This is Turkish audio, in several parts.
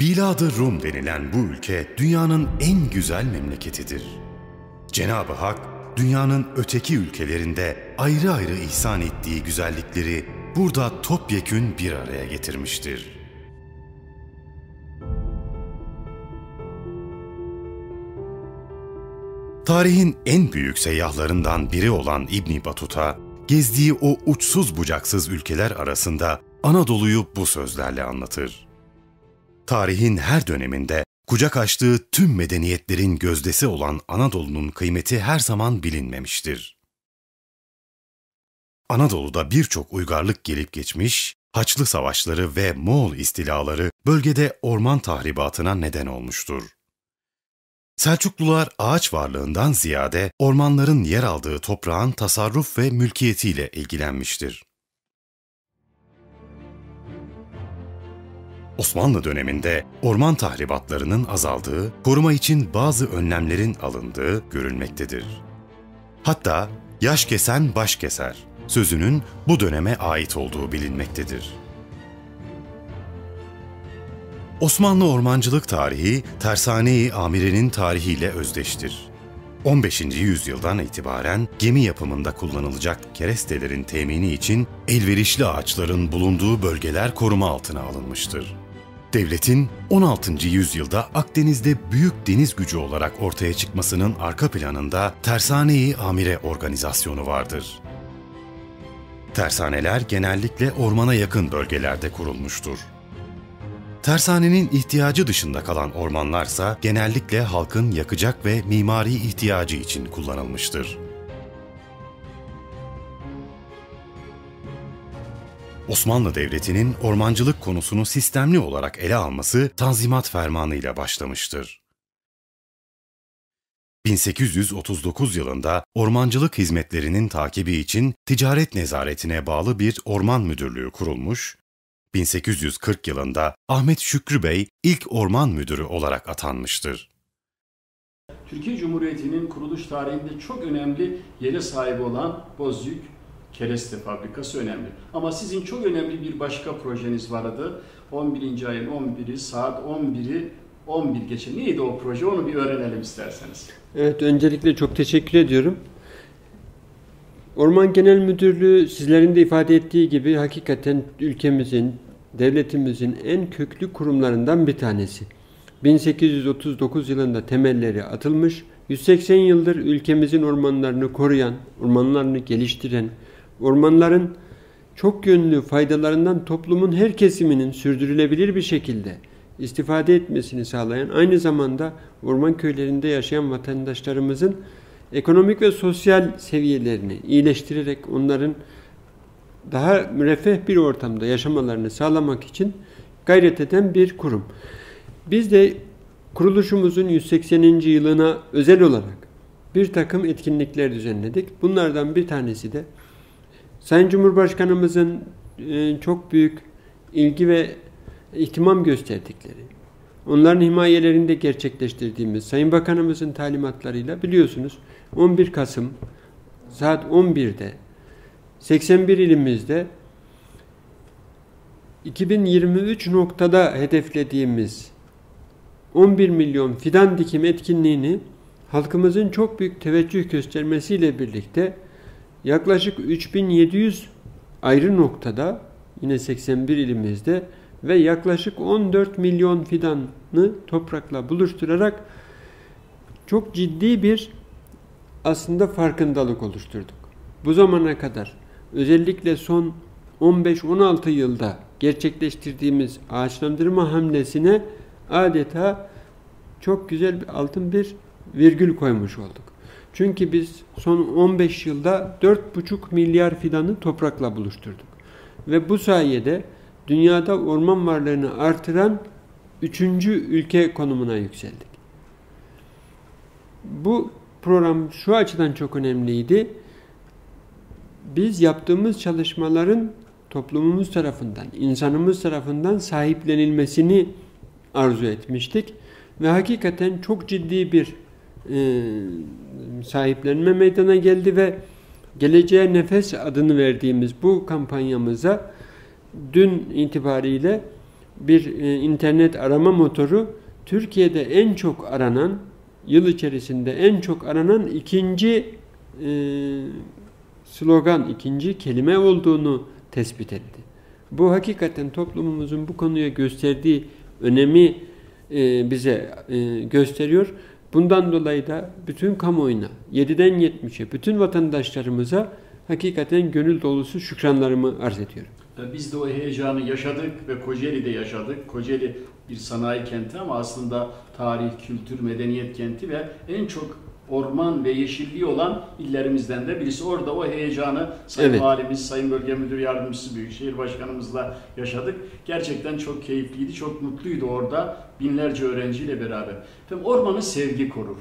Bilad-ı Rum denilen bu ülke dünyanın en güzel memleketidir. Cenab-ı Hak dünyanın öteki ülkelerinde ayrı ayrı ihsan ettiği güzellikleri burada topyekün bir araya getirmiştir. Tarihin en büyük seyyahlarından biri olan İbni Batuta, gezdiği o uçsuz bucaksız ülkeler arasında Anadolu'yu bu sözlerle anlatır. Tarihin her döneminde kucak açtığı tüm medeniyetlerin gözdesi olan Anadolu'nun kıymeti her zaman bilinmemiştir. Anadolu'da birçok uygarlık gelip geçmiş, Haçlı savaşları ve Moğol istilaları bölgede orman tahribatına neden olmuştur. Selçuklular ağaç varlığından ziyade ormanların yer aldığı toprağın tasarruf ve mülkiyetiyle ilgilenmiştir. Osmanlı döneminde orman tahribatlarının azaldığı, koruma için bazı önlemlerin alındığı görülmektedir. Hatta yaş kesen baş keser sözünün bu döneme ait olduğu bilinmektedir. Osmanlı ormancılık tarihi Tersane-i Amire'nin tarihiyle özdeştir. 15. yüzyıldan itibaren gemi yapımında kullanılacak kerestelerin temini için elverişli ağaçların bulunduğu bölgeler koruma altına alınmıştır. Devletin 16. yüzyılda Akdeniz'de büyük deniz gücü olarak ortaya çıkmasının arka planında Tersane-i Amire organizasyonu vardır. Tersaneler genellikle ormana yakın bölgelerde kurulmuştur. Tersanenin ihtiyacı dışında kalan ormanlarsa genellikle halkın yakacak ve mimari ihtiyacı için kullanılmıştır. Osmanlı Devleti'nin ormancılık konusunu sistemli olarak ele alması Tanzimat Fermanı ile başlamıştır. 1839 yılında ormancılık hizmetlerinin takibi için ticaret nezaretine bağlı bir orman müdürlüğü kurulmuş, 1840 yılında Ahmet Şükrü Bey ilk orman müdürü olarak atanmıştır. Türkiye Cumhuriyeti'nin kuruluş tarihinde çok önemli yere sahip olan Bozüyük kereste fabrikası önemli. Ama sizin çok önemli bir başka projeniz vardı. 11. ayın 11'i saat 11'i 11 geçe. Neydi o proje? Onu bir öğrenelim isterseniz. Evet, öncelikle çok teşekkür ediyorum. Orman Genel Müdürlüğü sizlerin de ifade ettiği gibi hakikaten ülkemizin, devletimizin en köklü kurumlarından bir tanesi. 1839 yılında temelleri atılmış, 180 yıldır ülkemizin ormanlarını koruyan, ormanlarını geliştiren, ormanların çok yönlü faydalarından toplumun her kesiminin sürdürülebilir bir şekilde istifade etmesini sağlayan, aynı zamanda orman köylerinde yaşayan vatandaşlarımızın ekonomik ve sosyal seviyelerini iyileştirerek onların daha müreffeh bir ortamda yaşamalarını sağlamak için gayret eden bir kurum. Biz de kuruluşumuzun 180. yılına özel olarak bir takım etkinlikler düzenledik. Bunlardan bir tanesi de Sayın Cumhurbaşkanımızın e, çok büyük ilgi ve ihtimam gösterdikleri, onların himayelerinde gerçekleştirdiğimiz Sayın Bakanımızın talimatlarıyla biliyorsunuz 11 Kasım saat 11'de 81 ilimizde 2023 noktada hedeflediğimiz 11 milyon fidan dikim etkinliğini halkımızın çok büyük teveccüh göstermesiyle birlikte yaklaşık 3700 ayrı noktada yine 81 ilimizde ve yaklaşık 14 milyon fidanı toprakla buluşturarak çok ciddi bir aslında farkındalık oluşturduk. Bu zamana kadar özellikle son 15-16 yılda gerçekleştirdiğimiz ağaçlandırma hamlesine adeta çok güzel bir altın bir virgül koymuş olduk. Çünkü biz son 15 yılda 4,5 milyar fidanı toprakla buluşturduk. Ve bu sayede dünyada orman varlığını artıran üçüncü ülke konumuna yükseldik. Bu program şu açıdan çok önemliydi. Biz yaptığımız çalışmaların toplumumuz tarafından, insanımız tarafından sahiplenilmesini arzu etmiştik. Ve hakikaten çok ciddi bir e, sahiplenme meydana geldi ve Geleceğe Nefes adını verdiğimiz bu kampanyamıza dün itibariyle bir e, internet arama motoru Türkiye'de en çok aranan, yıl içerisinde en çok aranan ikinci e, slogan, ikinci kelime olduğunu tespit etti. Bu hakikaten toplumumuzun bu konuya gösterdiği önemi bize gösteriyor. Bundan dolayı da bütün kamuoyuna, 7'den 70'e, bütün vatandaşlarımıza hakikaten gönül dolusu şükranlarımı arz ediyorum. Biz de o heyecanı yaşadık ve Kocaeli'de yaşadık. Kocaeli bir sanayi kenti ama aslında tarih, kültür, medeniyet kenti ve en çok orman ve yeşilliği olan illerimizden de birisi. Orada o heyecanı Sayın evet. Valimiz, Sayın Bölge Müdür Yardımcısı, Büyükşehir Başkanımızla yaşadık. Gerçekten çok keyifliydi, çok mutluydu orada binlerce öğrenciyle beraber. Efendim ormanı sevgi korur.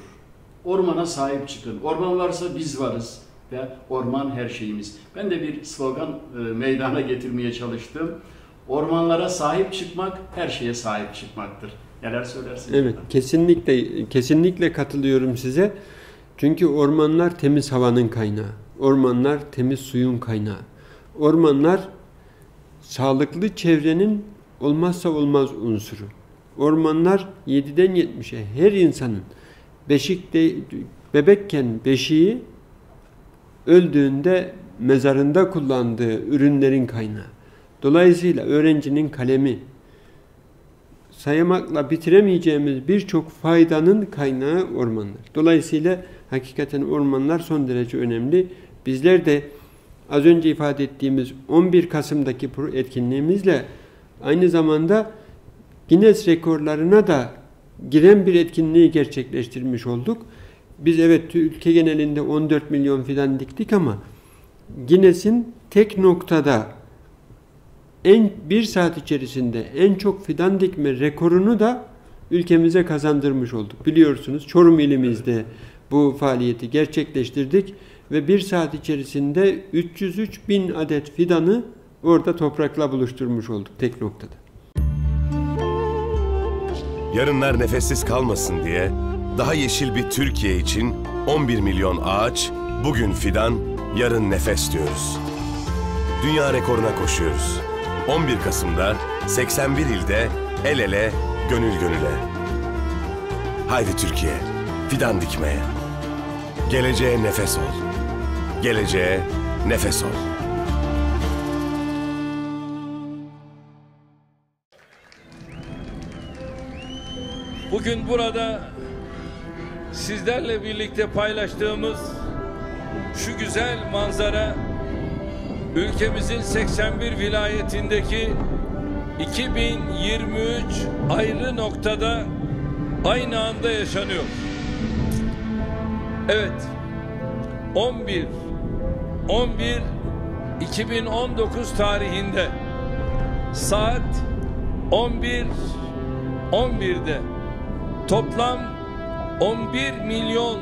Ormana sahip çıkın. Orman varsa biz varız ve orman her şeyimiz. Ben de bir slogan e, meydana getirmeye çalıştım. Ormanlara sahip çıkmak her şeye sahip çıkmaktır. Neler söylersiniz? Evet, kesinlikle kesinlikle katılıyorum size. Çünkü ormanlar temiz havanın kaynağı. Ormanlar temiz suyun kaynağı. Ormanlar sağlıklı çevrenin olmazsa olmaz unsuru. Ormanlar 7'den 70'e her insanın beşikte bebekken beşiği öldüğünde mezarında kullandığı ürünlerin kaynağı. Dolayısıyla öğrencinin kalemi sayamakla bitiremeyeceğimiz birçok faydanın kaynağı ormanlar. Dolayısıyla hakikaten ormanlar son derece önemli. Bizler de az önce ifade ettiğimiz 11 Kasım'daki etkinliğimizle aynı zamanda Guinness rekorlarına da giren bir etkinliği gerçekleştirmiş olduk. Biz evet ülke genelinde 14 milyon fidan diktik ama Guinness'in tek noktada en bir saat içerisinde en çok fidan dikme rekorunu da ülkemize kazandırmış olduk. Biliyorsunuz Çorum ilimizde bu faaliyeti gerçekleştirdik ve bir saat içerisinde 303 bin adet fidanı orada toprakla buluşturmuş olduk tek noktada. Yarınlar nefessiz kalmasın diye daha yeşil bir Türkiye için 11 milyon ağaç, bugün fidan, yarın nefes diyoruz. Dünya rekoruna koşuyoruz. 11 Kasım'da 81 ilde el ele, gönül gönüle. Haydi Türkiye, fidan dikmeye. Geleceğe nefes ol. Geleceğe nefes ol. Bugün burada sizlerle birlikte paylaştığımız şu güzel manzara ülkemizin 81 vilayetindeki 2023 ayrı noktada aynı anda yaşanıyor. Evet. 11 11 2019 tarihinde saat 11 11'de toplam 11 milyon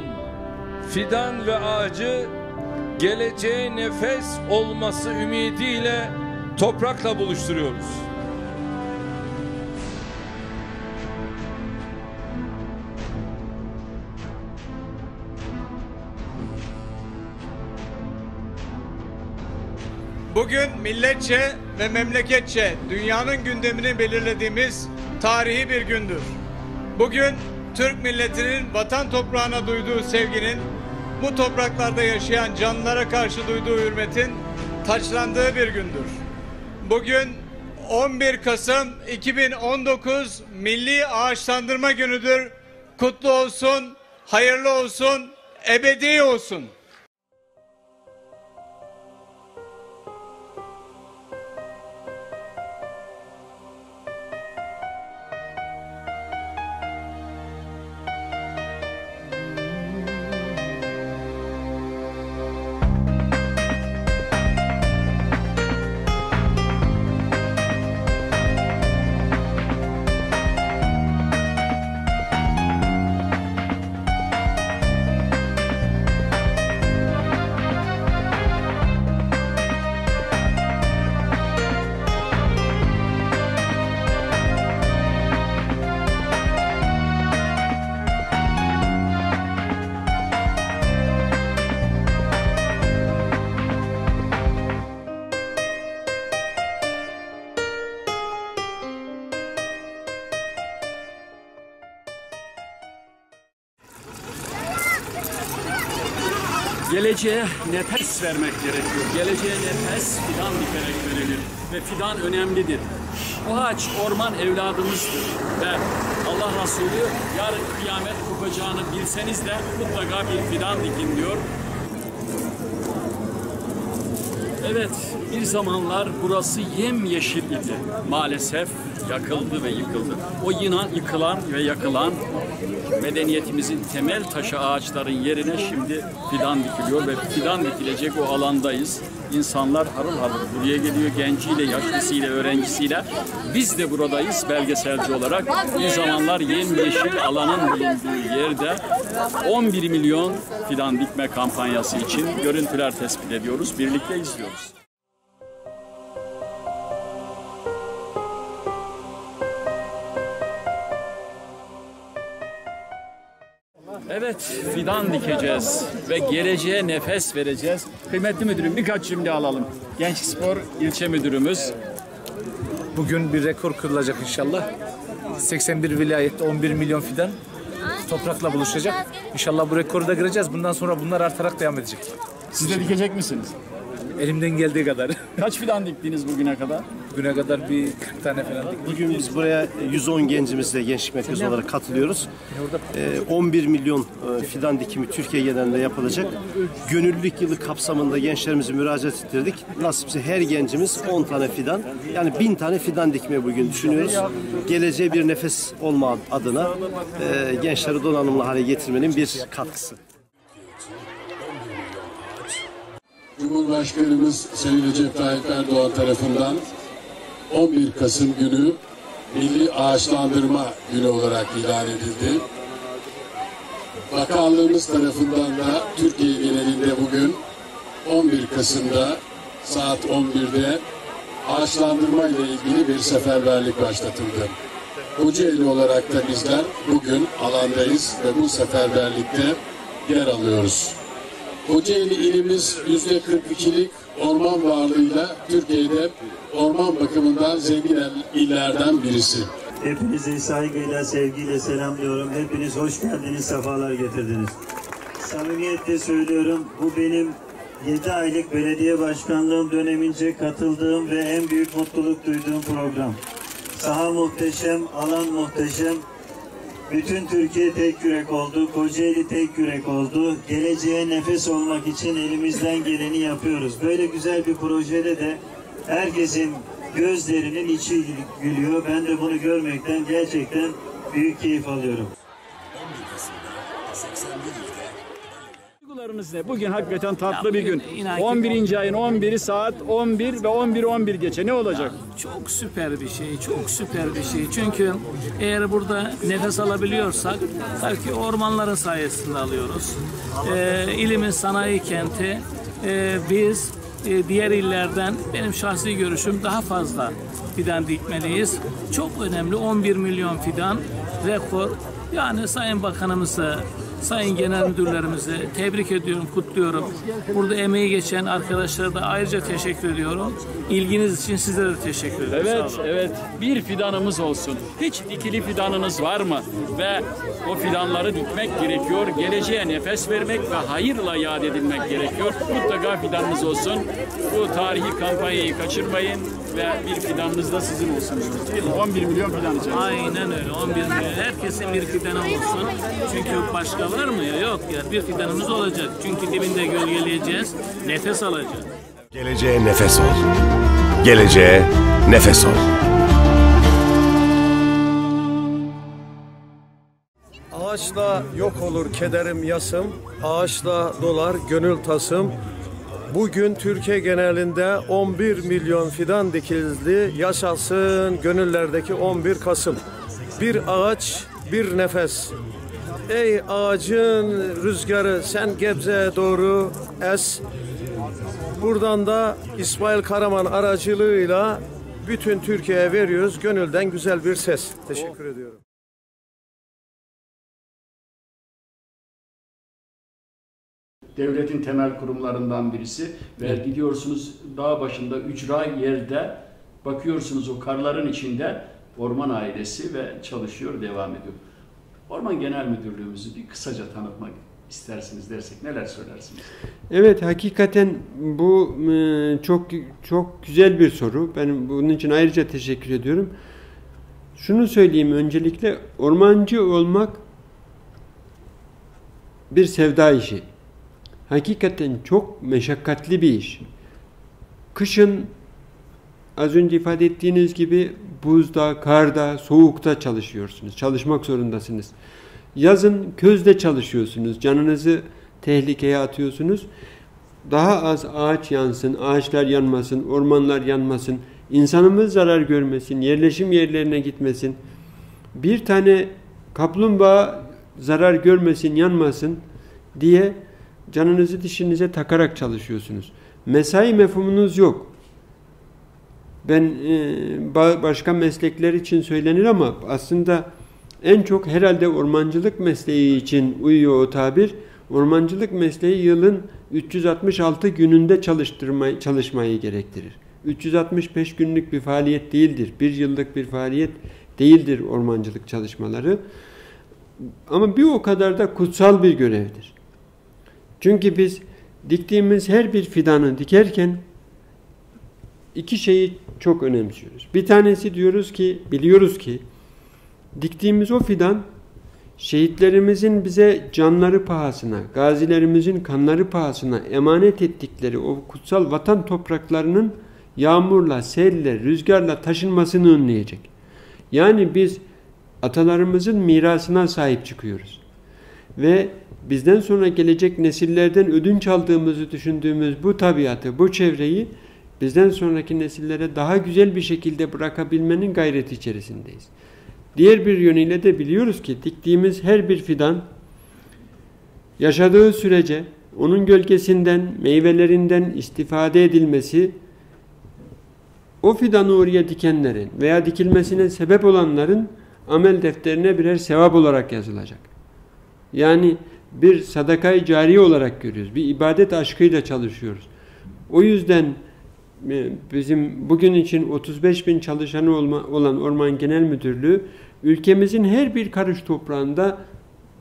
fidan ve ağacı geleceğe nefes olması ümidiyle toprakla buluşturuyoruz. Bugün milletçe ve memleketçe dünyanın gündemini belirlediğimiz tarihi bir gündür. Bugün Türk milletinin vatan toprağına duyduğu sevginin bu topraklarda yaşayan canlılara karşı duyduğu hürmetin taçlandığı bir gündür. Bugün 11 Kasım 2019 Milli Ağaçlandırma Günü'dür. Kutlu olsun, hayırlı olsun, ebedi olsun. Geleceğe nefes vermek gerekiyor. Geleceğe nefes fidan dikerek verilir. Ve fidan önemlidir. O ağaç orman evladımızdır. Ve Allah Resulü yarın kıyamet kopacağını bilseniz de mutlaka bir fidan dikin diyor. Evet, bir zamanlar burası yemyeşil idi. Maalesef yakıldı ve yıkıldı. O yınan, yıkılan ve yakılan medeniyetimizin temel taşı ağaçların yerine şimdi fidan dikiliyor ve fidan dikilecek o alandayız. İnsanlar harıl harıl buraya geliyor genciyle, yaşlısıyla, öğrencisiyle. Biz de buradayız belgeselci olarak. Bir zamanlar yemyeşil alanın bulunduğu yerde 11 milyon fidan dikme kampanyası için görüntüler tespit ediyoruz. Birlikte izliyoruz. Evet, fidan dikeceğiz ve geleceğe nefes vereceğiz. Kıymetli müdürüm birkaç cümle alalım. Genç Spor İlçe Müdürümüz. Bugün bir rekor kırılacak inşallah. 81 vilayette 11 milyon fidan toprakla buluşacak. İnşallah bu rekoru da kıracağız. Bundan sonra bunlar artarak devam edecek. Siz de dikecek misiniz? Elimden geldiği kadar. Kaç fidan diktiniz bugüne kadar? Bugüne kadar bir 40 tane falan diktik. Bugün biz buraya 110 gencimizle gençlik merkezi olarak katılıyoruz. Ee, 11 milyon e, fidan dikimi Türkiye genelinde yapılacak. Gönüllülük yılı kapsamında gençlerimizi müracaat ettirdik. Nasipse her gencimiz 10 tane fidan, yani 1000 tane fidan dikmeyi bugün düşünüyoruz. Geleceğe bir nefes olma adına e, gençleri donanımlı hale getirmenin bir katkısı. Cumhurbaşkanımız Sayın Recep Tayyip Erdoğan tarafından 11 Kasım günü Milli Ağaçlandırma Günü olarak ilan edildi. Bakanlığımız tarafından da Türkiye genelinde bugün 11 Kasım'da saat 11'de ağaçlandırma ile ilgili bir seferberlik başlatıldı. Kocaeli olarak da bizler bugün alandayız ve bu seferberlikte yer alıyoruz. Kocaeli ilimiz yüzde 42'lik orman varlığıyla Türkiye'de orman bakımından zengin illerden birisi. Hepinizi saygıyla, sevgiyle selamlıyorum. Hepiniz hoş geldiniz, sefalar getirdiniz. Samimiyetle söylüyorum, bu benim 7 aylık belediye başkanlığım dönemince katıldığım ve en büyük mutluluk duyduğum program. Saha muhteşem, alan muhteşem, bütün Türkiye tek yürek oldu, Kocaeli tek yürek oldu. Geleceğe nefes olmak için elimizden geleni yapıyoruz. Böyle güzel bir projede de herkesin gözlerinin içi gülüyor. Ben de bunu görmekten gerçekten büyük keyif alıyorum. Duygularınız ne? Bugün hakikaten tatlı bir gün. 11. ayın 11'i saat 11 ve 11 11 geçe ne olacak? Çok süper bir şey, çok süper bir şey. Çünkü eğer burada nefes alabiliyorsak, tabii ki ormanların sayesinde alıyoruz. Ee, ilimin sanayi kenti, e, biz e, diğer illerden benim şahsi görüşüm daha fazla fidan dikmeliyiz. Çok önemli 11 milyon fidan rekor. Yani Sayın Bakanımızı Sayın Genel Müdürlerimizi tebrik ediyorum, kutluyorum. Burada emeği geçen arkadaşlara da ayrıca teşekkür ediyorum. İlginiz için size de teşekkür ederim. Evet, evet. Bir fidanımız olsun. Hiç dikili fidanınız var mı? Ve o fidanları dikmek gerekiyor. Geleceğe nefes vermek ve hayırla yad edilmek gerekiyor. Mutlaka fidanınız olsun. Bu tarihi kampanyayı kaçırmayın ve bir fidanınız da sizin olsun. diyoruz, Değil mi? 11 milyon fidan için. Aynen öyle. 11 milyon. Herkesin bir fidanı olsun. Çünkü başka var mı ya? Yok ya. Bir fidanımız olacak. Çünkü dibinde gölgeleyeceğiz. Nefes alacağız. Geleceğe nefes ol. Geleceğe nefes ol. Ağaçla yok olur kederim yasım, ağaçla dolar gönül tasım. Bugün Türkiye genelinde 11 milyon fidan dikildi. Yaşasın gönüllerdeki 11 Kasım. Bir ağaç, bir nefes. Ey ağacın rüzgarı sen Gebze'ye doğru es. Buradan da İsmail Karaman aracılığıyla bütün Türkiye'ye veriyoruz. Gönülden güzel bir ses. Teşekkür ediyorum. Devletin temel kurumlarından birisi ve gidiyorsunuz dağ başında ücra yerde bakıyorsunuz o karların içinde orman ailesi ve çalışıyor devam ediyor. Orman Genel Müdürlüğümüzü bir kısaca tanıtmak istersiniz dersek neler söylersiniz? Evet hakikaten bu e, çok çok güzel bir soru. Ben bunun için ayrıca teşekkür ediyorum. Şunu söyleyeyim öncelikle ormancı olmak bir sevda işi. Hakikaten çok meşakkatli bir iş. Kışın az önce ifade ettiğiniz gibi buzda, karda, soğukta çalışıyorsunuz. Çalışmak zorundasınız. Yazın közde çalışıyorsunuz. Canınızı tehlikeye atıyorsunuz. Daha az ağaç yansın, ağaçlar yanmasın, ormanlar yanmasın, insanımız zarar görmesin, yerleşim yerlerine gitmesin. Bir tane kaplumbağa zarar görmesin, yanmasın diye canınızı dişinize takarak çalışıyorsunuz. Mesai mefhumunuz yok. Ben e, başka meslekler için söylenir ama aslında en çok herhalde ormancılık mesleği için uyuyor o tabir. Ormancılık mesleği yılın 366 gününde çalıştırmayı, çalışmayı gerektirir. 365 günlük bir faaliyet değildir. Bir yıllık bir faaliyet değildir ormancılık çalışmaları. Ama bir o kadar da kutsal bir görevdir. Çünkü biz diktiğimiz her bir fidanı dikerken iki şeyi çok önemsiyoruz. Bir tanesi diyoruz ki, biliyoruz ki diktiğimiz o fidan şehitlerimizin bize canları pahasına, gazilerimizin kanları pahasına emanet ettikleri o kutsal vatan topraklarının yağmurla, selle, rüzgarla taşınmasını önleyecek. Yani biz atalarımızın mirasına sahip çıkıyoruz. Ve bizden sonra gelecek nesillerden ödünç aldığımızı düşündüğümüz bu tabiatı, bu çevreyi bizden sonraki nesillere daha güzel bir şekilde bırakabilmenin gayreti içerisindeyiz. Diğer bir yönüyle de biliyoruz ki diktiğimiz her bir fidan yaşadığı sürece onun gölgesinden, meyvelerinden istifade edilmesi o fidanı oraya dikenlerin veya dikilmesine sebep olanların amel defterine birer sevap olarak yazılacak. Yani bir sadakayı cari olarak görüyoruz. Bir ibadet aşkıyla çalışıyoruz. O yüzden e, bizim bugün için 35 bin çalışanı olan Orman Genel Müdürlüğü ülkemizin her bir karış toprağında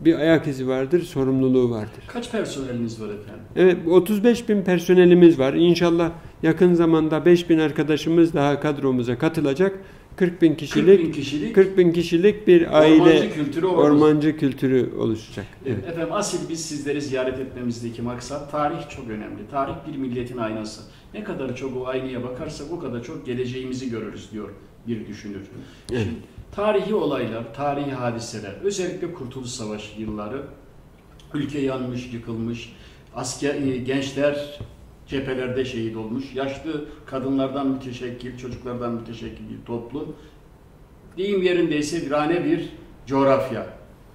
bir ayak izi vardır, sorumluluğu vardır. Kaç personeliniz var efendim? Evet, 35 bin personelimiz var. İnşallah yakın zamanda 5 bin arkadaşımız daha kadromuza katılacak. 40 bin kişilik 40 bin kişilik, 40 bin kişilik bir aile ormancı kültürü, ormancı kültürü oluşacak. Evet. Efendim asil biz sizleri ziyaret etmemizdeki maksat tarih çok önemli. Tarih bir milletin aynası. Ne kadar çok o aynaya bakarsak o kadar çok geleceğimizi görürüz diyor bir düşünür. Evet. Şimdi, tarihi olaylar, tarihi hadiseler, özellikle Kurtuluş Savaşı yılları ülke yanmış, yıkılmış, asker e, gençler cephelerde şehit olmuş, yaşlı kadınlardan müteşekkil, çocuklardan müteşekkil bir toplum. Deyim yerindeyse virane bir coğrafya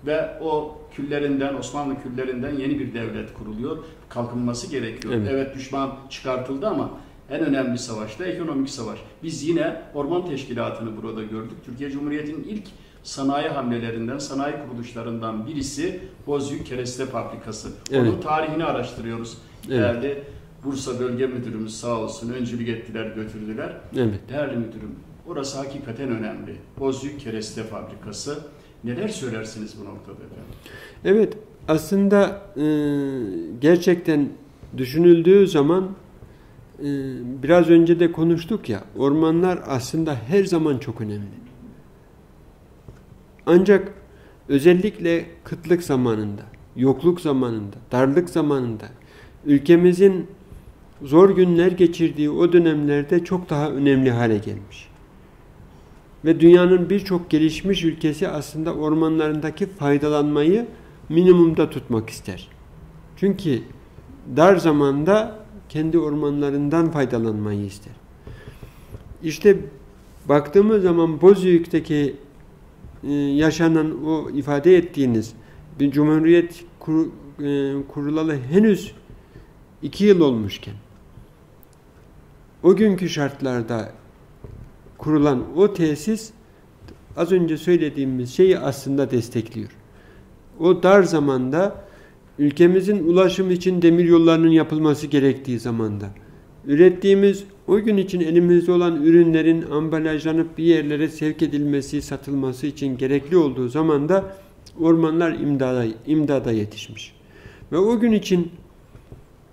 ve o küllerinden, Osmanlı küllerinden yeni bir devlet kuruluyor. Kalkınması gerekiyor. Evet, evet düşman çıkartıldı ama en önemli savaş da ekonomik savaş. Biz yine Orman Teşkilatı'nı burada gördük. Türkiye Cumhuriyeti'nin ilk sanayi hamlelerinden, sanayi kuruluşlarından birisi Bozüyük Kereste Fabrikası. Evet. Onun tarihini araştırıyoruz. Evet. Değerli Bursa Bölge Müdürümüz sağ olsun öncülük ettiler, götürdüler. Evet. Değerli müdürüm, orası hakikaten önemli. Bozüyük Kereste Fabrikası. Neler söylersiniz bu noktada efendim? Evet, aslında e, gerçekten düşünüldüğü zaman e, biraz önce de konuştuk ya, ormanlar aslında her zaman çok önemli. Ancak özellikle kıtlık zamanında, yokluk zamanında, darlık zamanında ülkemizin zor günler geçirdiği o dönemlerde çok daha önemli hale gelmiş. Ve dünyanın birçok gelişmiş ülkesi aslında ormanlarındaki faydalanmayı minimumda tutmak ister. Çünkü dar zamanda kendi ormanlarından faydalanmayı ister. İşte baktığımız zaman Bozüyük'teki e, yaşanan o ifade ettiğiniz bir cumhuriyet kur, e, kurulalı henüz iki yıl olmuşken o günkü şartlarda kurulan o tesis az önce söylediğimiz şeyi aslında destekliyor. O dar zamanda ülkemizin ulaşım için demir yollarının yapılması gerektiği zamanda ürettiğimiz o gün için elimizde olan ürünlerin ambalajlanıp bir yerlere sevk edilmesi, satılması için gerekli olduğu zamanda ormanlar imdada, imdada yetişmiş. Ve o gün için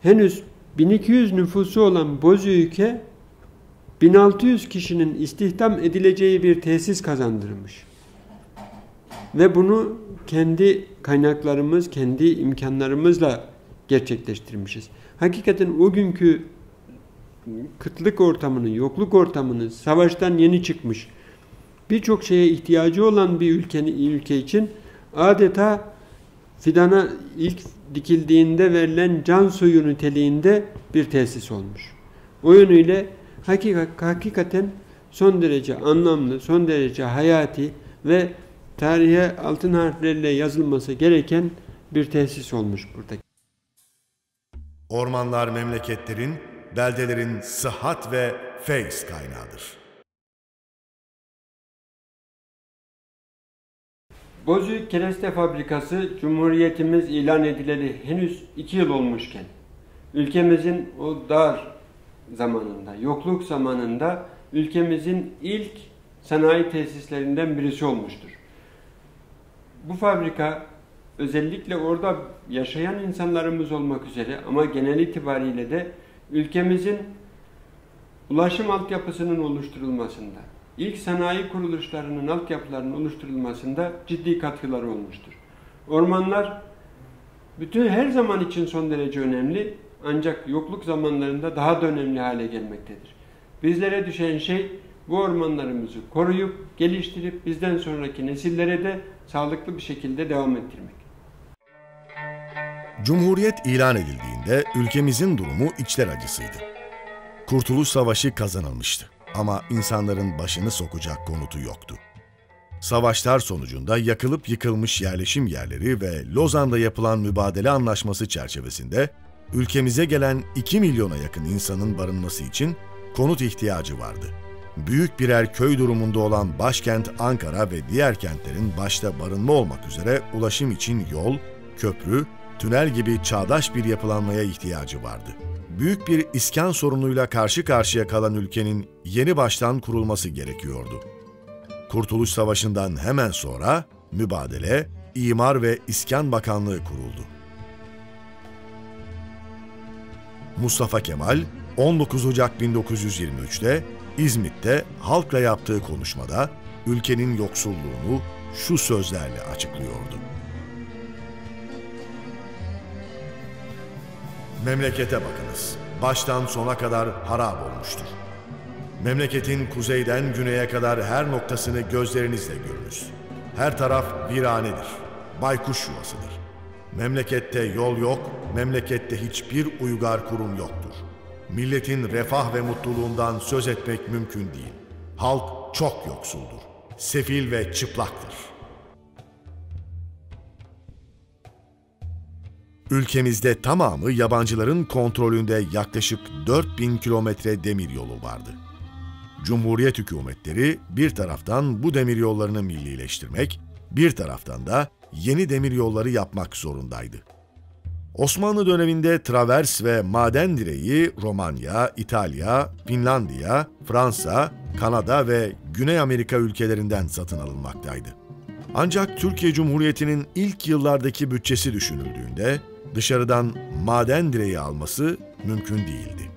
henüz 1200 nüfusu olan Bozüyük'e 1600 kişinin istihdam edileceği bir tesis kazandırmış. Ve bunu kendi kaynaklarımız, kendi imkanlarımızla gerçekleştirmişiz. Hakikaten o günkü kıtlık ortamını, yokluk ortamını, savaştan yeni çıkmış, birçok şeye ihtiyacı olan bir ülkenin, ülke için adeta fidana ilk dikildiğinde verilen can suyu niteliğinde bir tesis olmuş. O yönüyle hakikaten son derece anlamlı, son derece hayati ve tarihe altın harflerle yazılması gereken bir tesis olmuş burada. Ormanlar memleketlerin, beldelerin sıhhat ve feyz kaynağıdır. Bozüyük Kereste Fabrikası Cumhuriyetimiz ilan edileli henüz iki yıl olmuşken ülkemizin o dar zamanında, yokluk zamanında ülkemizin ilk sanayi tesislerinden birisi olmuştur. Bu fabrika özellikle orada yaşayan insanlarımız olmak üzere ama genel itibariyle de ülkemizin ulaşım altyapısının oluşturulmasında, ilk sanayi kuruluşlarının altyapılarının oluşturulmasında ciddi katkıları olmuştur. Ormanlar bütün her zaman için son derece önemli ancak yokluk zamanlarında daha da önemli hale gelmektedir. Bizlere düşen şey bu ormanlarımızı koruyup, geliştirip bizden sonraki nesillere de sağlıklı bir şekilde devam ettirmek. Cumhuriyet ilan edildiğinde ülkemizin durumu içler acısıydı. Kurtuluş Savaşı kazanılmıştı ama insanların başını sokacak konutu yoktu. Savaşlar sonucunda yakılıp yıkılmış yerleşim yerleri ve Lozan'da yapılan mübadele anlaşması çerçevesinde ülkemize gelen 2 milyona yakın insanın barınması için konut ihtiyacı vardı. Büyük birer köy durumunda olan başkent Ankara ve diğer kentlerin başta barınma olmak üzere ulaşım için yol, köprü, tünel gibi çağdaş bir yapılanmaya ihtiyacı vardı. Büyük bir iskan sorunuyla karşı karşıya kalan ülkenin yeni baştan kurulması gerekiyordu. Kurtuluş Savaşı'ndan hemen sonra Mübadele, İmar ve İskan Bakanlığı kuruldu. Mustafa Kemal 19 Ocak 1923'te İzmit'te halkla yaptığı konuşmada ülkenin yoksulluğunu şu sözlerle açıklıyordu. Memlekete bakınız. Baştan sona kadar harap olmuştur. Memleketin kuzeyden güneye kadar her noktasını gözlerinizle görünüz. Her taraf viranedir. Baykuş yuvasıdır. Memlekette yol yok, memlekette hiçbir uygar kurum yoktur. Milletin refah ve mutluluğundan söz etmek mümkün değil. Halk çok yoksuldur. Sefil ve çıplaktır. Ülkemizde tamamı yabancıların kontrolünde yaklaşık 4000 kilometre demir yolu vardı. Cumhuriyet hükümetleri bir taraftan bu demir yollarını millileştirmek, bir taraftan da yeni demir yolları yapmak zorundaydı. Osmanlı döneminde travers ve maden direği Romanya, İtalya, Finlandiya, Fransa, Kanada ve Güney Amerika ülkelerinden satın alınmaktaydı. Ancak Türkiye Cumhuriyeti'nin ilk yıllardaki bütçesi düşünüldüğünde dışarıdan maden direği alması mümkün değildi.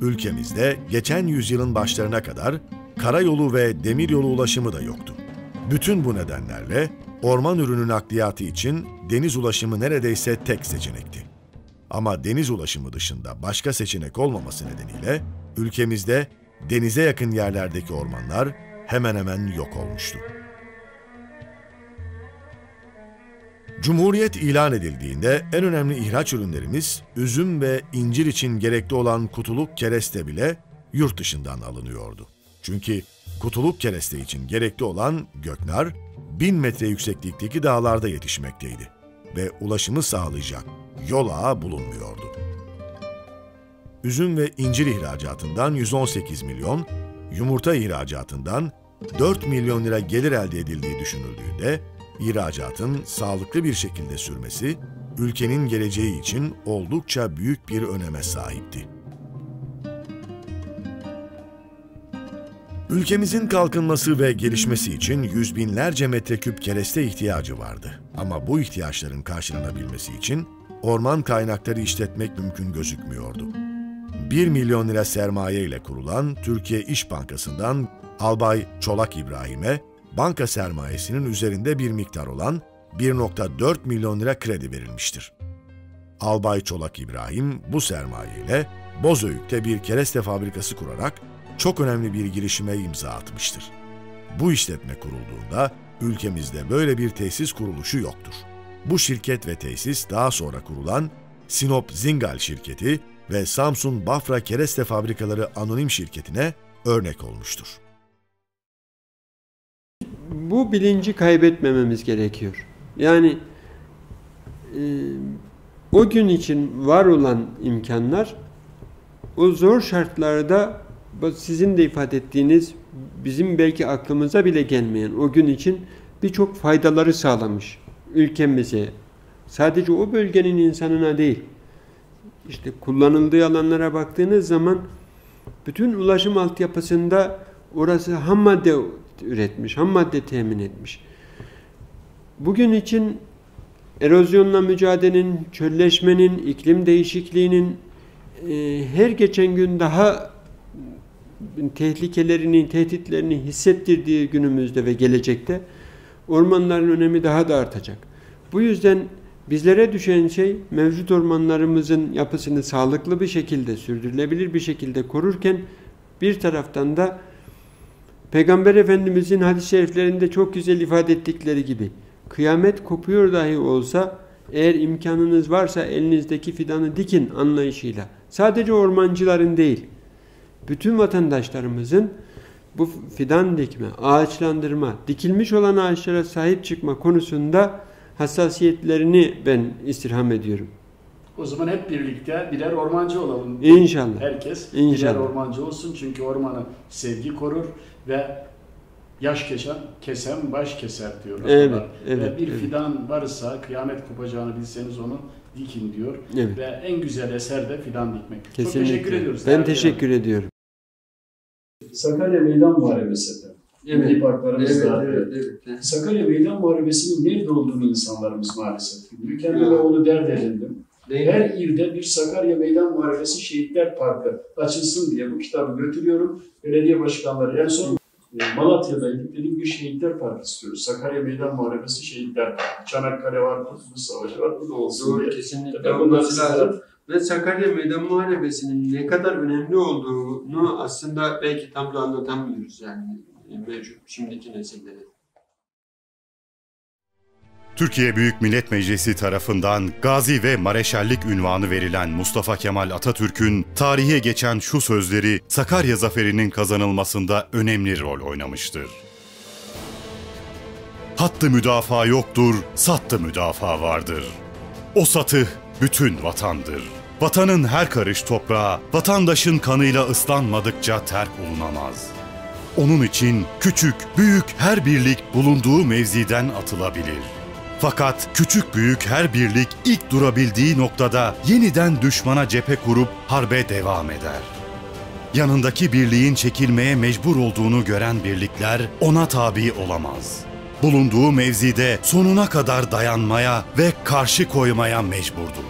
Ülkemizde geçen yüzyılın başlarına kadar karayolu ve demiryolu ulaşımı da yoktu. Bütün bu nedenlerle orman ürünü nakliyatı için deniz ulaşımı neredeyse tek seçenekti. Ama deniz ulaşımı dışında başka seçenek olmaması nedeniyle ülkemizde denize yakın yerlerdeki ormanlar hemen hemen yok olmuştu. Cumhuriyet ilan edildiğinde en önemli ihraç ürünlerimiz üzüm ve incir için gerekli olan kutuluk kereste bile yurt dışından alınıyordu. Çünkü kutuluk kereste için gerekli olan göknar, bin metre yükseklikteki dağlarda yetişmekteydi ve ulaşımı sağlayacak yol ağı bulunmuyordu. Üzüm ve incir ihracatından 118 milyon, yumurta ihracatından 4 milyon lira gelir elde edildiği düşünüldüğünde, ihracatın sağlıklı bir şekilde sürmesi, ülkenin geleceği için oldukça büyük bir öneme sahipti. Ülkemizin kalkınması ve gelişmesi için yüz binlerce metreküp kereste ihtiyacı vardı. Ama bu ihtiyaçların karşılanabilmesi için orman kaynakları işletmek mümkün gözükmüyordu. 1 milyon lira sermaye ile kurulan Türkiye İş Bankası'ndan Albay Çolak İbrahim'e banka sermayesinin üzerinde bir miktar olan 1.4 milyon lira kredi verilmiştir. Albay Çolak İbrahim bu sermaye ile Bozüyük'te bir kereste fabrikası kurarak çok önemli bir girişime imza atmıştır. Bu işletme kurulduğunda ülkemizde böyle bir tesis kuruluşu yoktur. Bu şirket ve tesis daha sonra kurulan Sinop Zingal şirketi ve Samsun Bafra Kereste Fabrikaları Anonim Şirketi'ne örnek olmuştur. Bu bilinci kaybetmememiz gerekiyor. Yani e, o gün için var olan imkanlar o zor şartlarda sizin de ifade ettiğiniz bizim belki aklımıza bile gelmeyen o gün için birçok faydaları sağlamış ülkemize. Sadece o bölgenin insanına değil. İşte kullanıldığı alanlara baktığınız zaman bütün ulaşım altyapısında orası ham madde üretmiş, ham madde temin etmiş. Bugün için erozyonla mücadelenin, çölleşmenin, iklim değişikliğinin e, her geçen gün daha tehlikelerini, tehditlerini hissettirdiği günümüzde ve gelecekte ormanların önemi daha da artacak. Bu yüzden bizlere düşen şey mevcut ormanlarımızın yapısını sağlıklı bir şekilde, sürdürülebilir bir şekilde korurken bir taraftan da Peygamber Efendimizin hadis-i şeriflerinde çok güzel ifade ettikleri gibi kıyamet kopuyor dahi olsa eğer imkanınız varsa elinizdeki fidanı dikin anlayışıyla. Sadece ormancıların değil, bütün vatandaşlarımızın bu fidan dikme, ağaçlandırma, dikilmiş olan ağaçlara sahip çıkma konusunda hassasiyetlerini ben istirham ediyorum. O zaman hep birlikte birer ormancı olalım. İnşallah. Herkes İnşallah. birer ormancı olsun çünkü ormanı sevgi korur ve yaş kesen, kesen baş keser diyor. Evet, evet, ve bir evet. fidan varsa kıyamet kopacağını bilseniz onu dikin diyor. Evet. Ve en güzel eser de fidan dikmek. Çok Kesinlikle. teşekkür ediyoruz. Ben teşekkür ediyorum. Sakarya Meydan Muharebesi. Evet. Milli parklarımızda. Evet, evet, evet. Sakarya Meydan Muharebesi'nin nerede olduğunu insanlarımız maalesef bilmiyor. Kendime onu dert edindim. Her ilde bir Sakarya Meydan Muharebesi Şehitler Parkı açılsın diye bu kitabı götürüyorum. Belediye başkanları en son e, Malatya'daydık dedim bir Şehitler Parkı istiyoruz. Sakarya Meydan Muharebesi Şehitler Parkı. Çanakkale var, Kurtuluş Savaşı var, bu da olsun Doğru, diye. kesinlikle Tabii bunlar lazım. Ve Sakarya Meydan Muharebesi'nin ne kadar önemli olduğunu aslında belki tam da anlatamıyoruz yani mevcut şimdiki nesillere. Türkiye Büyük Millet Meclisi tarafından Gazi ve Mareşallik ünvanı verilen Mustafa Kemal Atatürk'ün tarihe geçen şu sözleri Sakarya Zaferi'nin kazanılmasında önemli rol oynamıştır. Hattı müdafaa yoktur, sattı müdafaa vardır. O satı bütün vatandır. Vatanın her karış toprağı, vatandaşın kanıyla ıslanmadıkça terk olunamaz. Onun için küçük, büyük her birlik bulunduğu mevziden atılabilir. Fakat küçük büyük her birlik ilk durabildiği noktada yeniden düşmana cephe kurup harbe devam eder. Yanındaki birliğin çekilmeye mecbur olduğunu gören birlikler ona tabi olamaz. Bulunduğu mevzide sonuna kadar dayanmaya ve karşı koymaya mecburdur.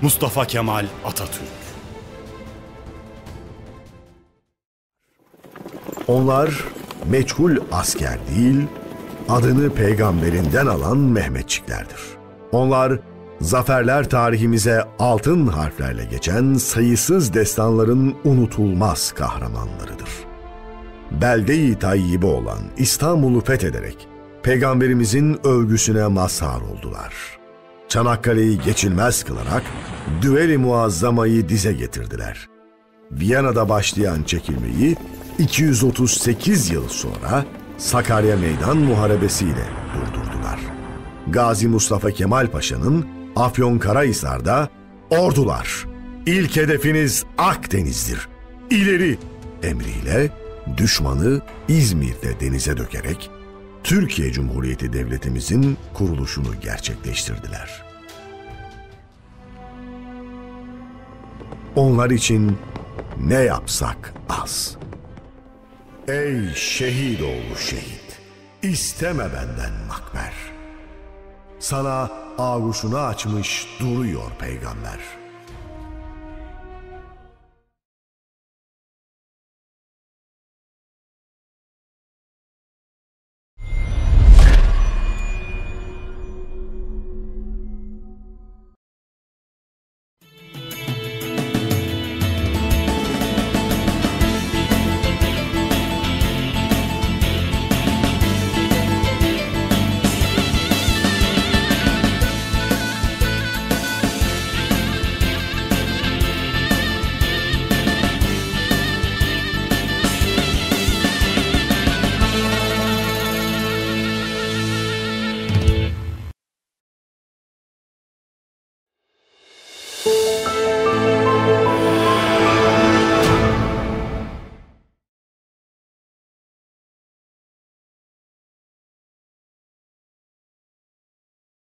Mustafa Kemal Atatürk Onlar meçhul asker değil, adını peygamberinden alan Mehmetçiklerdir. Onlar zaferler tarihimize altın harflerle geçen sayısız destanların unutulmaz kahramanlarıdır. Belde-i Tayyibe olan İstanbul'u fethederek peygamberimizin övgüsüne mazhar oldular. Çanakkale'yi geçilmez kılarak Düveli Muazzama'yı dize getirdiler. Viyana'da başlayan çekilmeyi 238 yıl sonra Sakarya Meydan Muharebesi ile durdurdular. Gazi Mustafa Kemal Paşa'nın Afyonkarahisar'da ordular, ilk hedefiniz Akdeniz'dir, ileri emriyle düşmanı İzmir'de denize dökerek Türkiye Cumhuriyeti Devletimizin kuruluşunu gerçekleştirdiler. Onlar için ne yapsak az. Ey şehit oğlu şehit, isteme benden makber. Sana ağuşunu açmış duruyor peygamber.''